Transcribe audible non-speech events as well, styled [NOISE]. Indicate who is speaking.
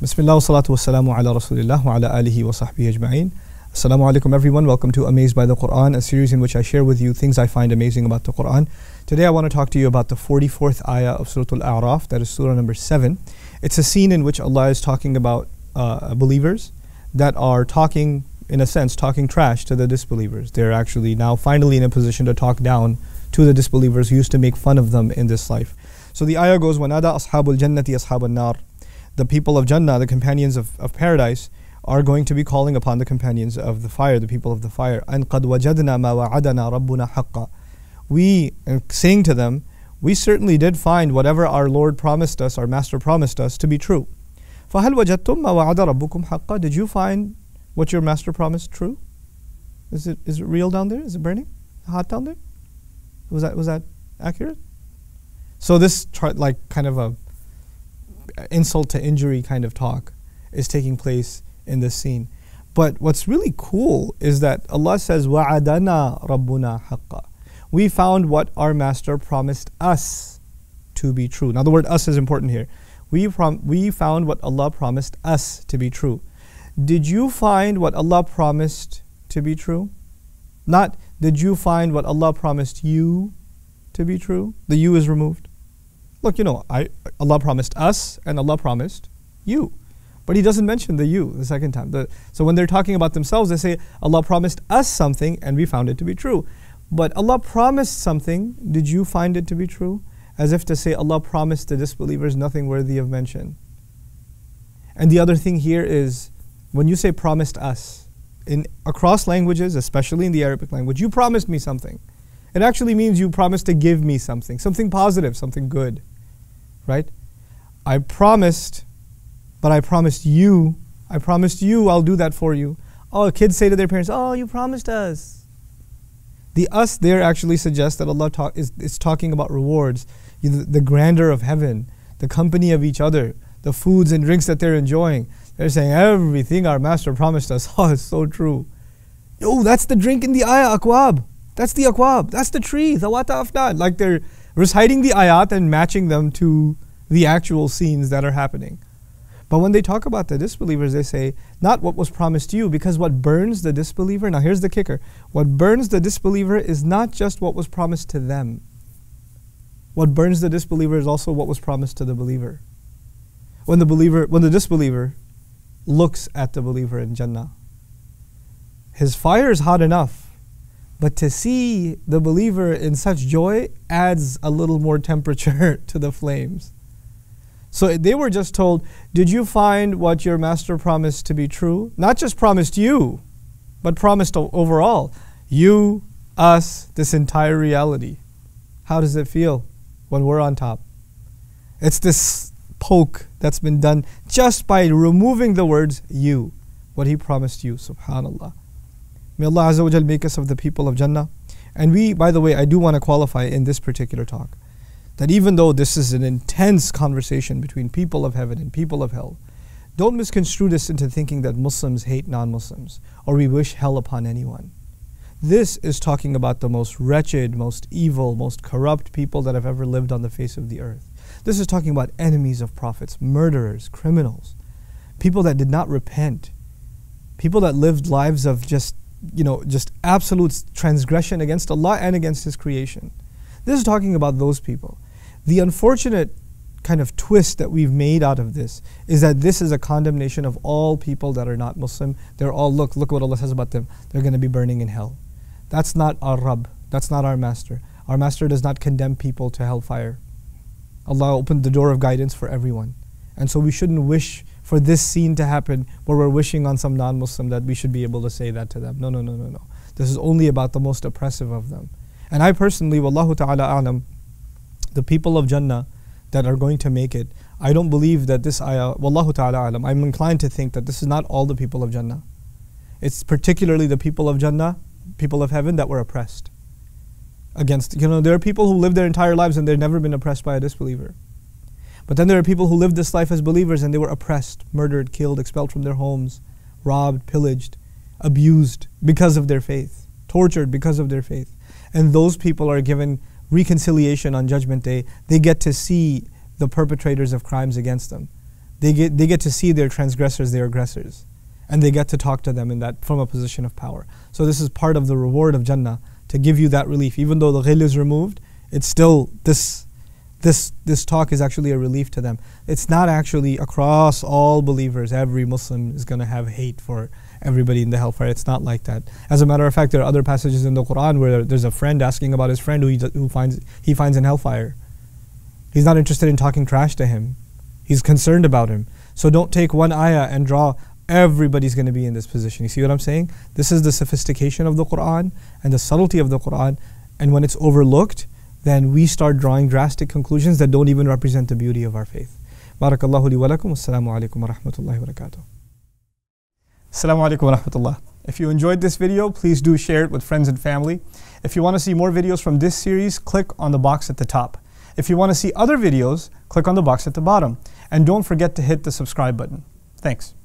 Speaker 1: Bismillah wa salatu wa salamu ala rasulillah wa ala alihi wa sahbihi ajma'in. Assalamu alaikum everyone. Welcome to Amazed by the Quran, a series in which I share with you things I find amazing about the Quran. Today I want to talk to you about the 44th ayah of Surah Al-A'raf, that is surah number 7. It's a scene in which Allah is talking about uh, believers that are talking, in a sense, talking trash to the disbelievers. They're actually now finally in a position to talk down to the disbelievers who used to make fun of them in this life. So the ayah goes, وَنَادَى أَصْحَابُ الْجَنَّةِ أَصْحَابَ النَّارِ the people of Jannah, the companions of, of paradise, are going to be calling upon the companions of the fire, the people of the fire. And قَدْ وَجَدْنَا مَا وَعَدَنَا رَبُّنَا حَقًّا We, saying to them, we certainly did find whatever our Lord promised us, our Master promised us, to be true. فَهَلْ وَجَدْتُم مَا وَعَدَ رَبُّكُمْ حَقًّا Did you find what your Master promised true? Is it, is it real down there? Is it burning? Hot down there? Was that, was that accurate? So this, like, kind of a insult to injury kind of talk is taking place in this scene. But what's really cool is that Allah says, وَعَدَنَا رَبُّنَا حَقًّا We found what our Master promised us to be true. Now the word us is important here. We, prom- we found what Allah promised us to be true. Did you find what Allah promised to be true? Not, did you find what Allah promised you to be true? The you is removed. Look, you know, I, Allah promised us and Allah promised you. But He doesn't mention the you the second time. The, so when they're talking about themselves, they say, Allah promised us something and we found it to be true. But Allah promised something, did you find it to be true? As if to say, Allah promised the disbelievers nothing worthy of mention. And the other thing here is, when you say promised us, in across languages, especially in the Arabic language, you promised me something. It actually means you promised to give me something, something positive, something good right? I promised, but I promised you, I promised you I'll do that for you. Oh, kids say to their parents, Oh, you promised us. The us there actually suggests that Allah talk, is, is talking about rewards, the, grandeur of heaven, the company of each other, the foods and drinks that they're enjoying. They're saying everything our master promised us. [LAUGHS] Oh, it's so true. Yo, that's the drink in the ayah, akwab. That's the akwab. That's the tree, the wata afnan. Like they're reciting the ayat and matching them to the actual scenes that are happening. But when they talk about the disbelievers, they say, not what was promised to you, because what burns the disbeliever, now here's the kicker what burns the disbeliever is not just what was promised to them. What burns the disbeliever is also what was promised to the believer. When the believer, when the disbeliever looks at the believer in Jannah, his fire is hot enough but to see the believer in such joy adds a little more temperature [LAUGHS] to the flames. So they were just told, Did you find what your master promised to be true? Not just promised you, but promised overall. You, us, this entire reality. How does it feel when we're on top? It's this poke that's been done just by removing the words you, what he promised you, subhanAllah. May Allah Azza wa Jal make us of the people of Jannah. And we, by the way, I do want to qualify in this particular talk that even though this is an intense conversation between people of heaven and people of hell, don't misconstrue this into thinking that Muslims hate non Muslims or we wish hell upon anyone. This is talking about the most wretched, most evil, most corrupt people that have ever lived on the face of the earth. This is talking about enemies of prophets, murderers, criminals, people that did not repent, people that lived lives of just you know, just absolute transgression against Allah and against His creation. This is talking about those people. The unfortunate kind of twist that we've made out of this is that this is a condemnation of all people that are not Muslim. They're all, look, look what Allah says about them. They're going to be burning in hell. That's not our Rabb. That's not our Master. Our Master does not condemn people to hellfire. Allah opened the door of guidance for everyone. And so we shouldn't wish for this scene to happen where we're wishing on some non Muslim that we should be able to say that to them. No, no, no, no, no. This is only about the most oppressive of them. And I personally, Wallahu ta'ala alam, the people of Jannah that are going to make it, I don't believe that this ayah, Wallahu ta'ala alam, I'm inclined to think that this is not all the people of Jannah. It's particularly the people of Jannah, people of heaven that were oppressed. Against, you know, there are people who live their entire lives and they've never been oppressed by a disbeliever. But then there are people who lived this life as believers and they were oppressed, murdered, killed, expelled from their homes, robbed, pillaged, abused because of their faith, tortured because of their faith. And those people are given reconciliation on Judgment Day. They get to see the perpetrators of crimes against them. they get, they get to see their transgressors, their aggressors. And they get to talk to them in that from a position of power. So this is part of the reward of Jannah to give you that relief. Even though the ghil is removed, it's still this this this talk is actually a relief to them. It's not actually across all believers. Every Muslim is going to have hate for everybody in the hellfire. It's not like that. As a matter of fact, there are other passages in the Quran where there's a friend asking about his friend who he, who finds he finds in hellfire. He's not interested in talking trash to him. He's concerned about him. So don't take one ayah and draw everybody's going to be in this position. You see what I'm saying? This is the sophistication of the Quran and the subtlety of the Quran. And when it's overlooked, then we start drawing drastic conclusions that don't even represent the beauty of our faith. Barakallahu li wa lakum. Assalamu alaikum wa rahmatullahi wa barakatuh. Assalamu alaikum wa rahmatullah. If you enjoyed this video, please do share it with friends and family. If you want to see more videos from this series, click on the box at the top. If you want to see other videos, click on the box at the bottom. And don't forget to hit the subscribe button. Thanks.